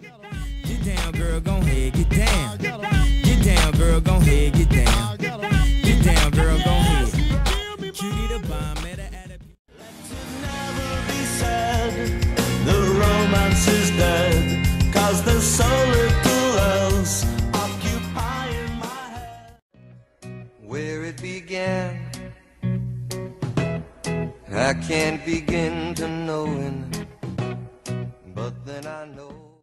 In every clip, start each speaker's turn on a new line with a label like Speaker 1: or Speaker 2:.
Speaker 1: Get down, girl, go ahead, get down. Get down, girl, go ahead, get down. Get down, girl, go ahead. Cutie the a.
Speaker 2: never be. The romance is dead. Cause there's so little else occupying my head. Where it began, I can't begin to knowing. But then I know.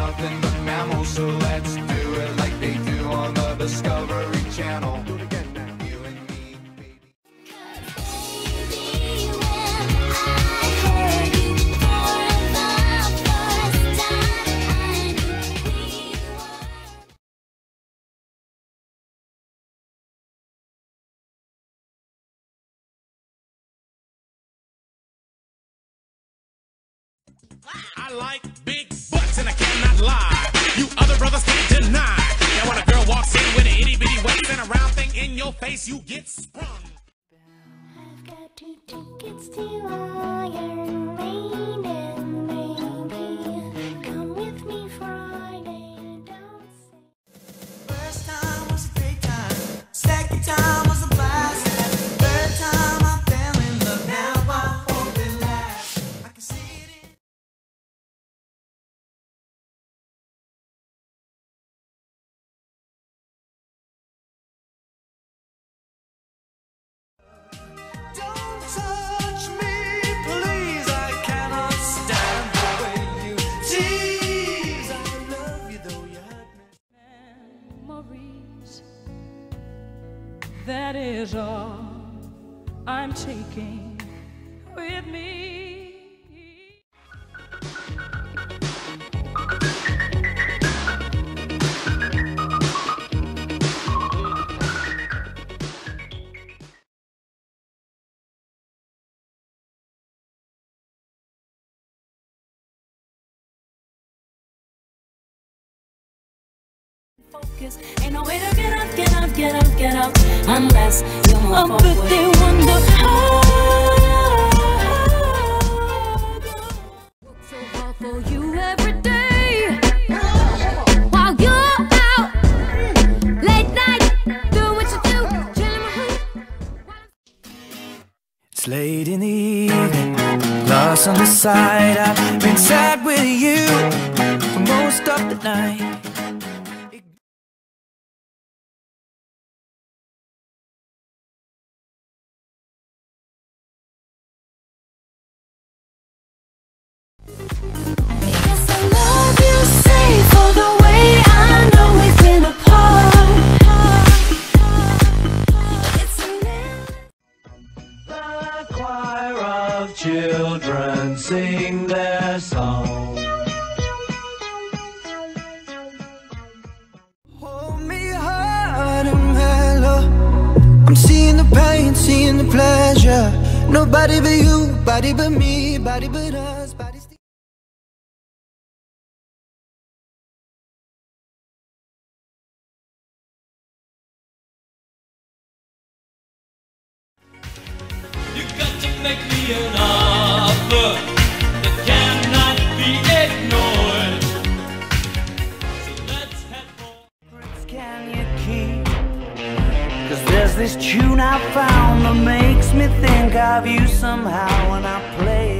Speaker 3: Nothing but mammals, so let's do it like they do on the Discovery Channel. Do it again now. You and me, baby.
Speaker 4: Baby, time, I
Speaker 5: like big butts and I cannot lie. You other brothers can't deny. Now when a girl walks in with an itty bitty waist and a round thing in your face, you get sprung.
Speaker 4: I've got two tickets to
Speaker 6: memories. That is all I'm taking with me.
Speaker 7: Ain't no way to get up, get up, get up, get up, unless you move forward. But they wonder how. Work So hard for you every day. While you're out late night, doing what you do, chilling with who?
Speaker 2: It's late in the evening, Lost on the side. I've been sad with you for most of the night.
Speaker 8: Treasure. Nobody but you, body but me, body but us, bodies.
Speaker 2: You got to make me an offer that cannot be ignored. So let's head for.
Speaker 9: can you keep? Cause there's this tune I found that makes me think of you somehow when I play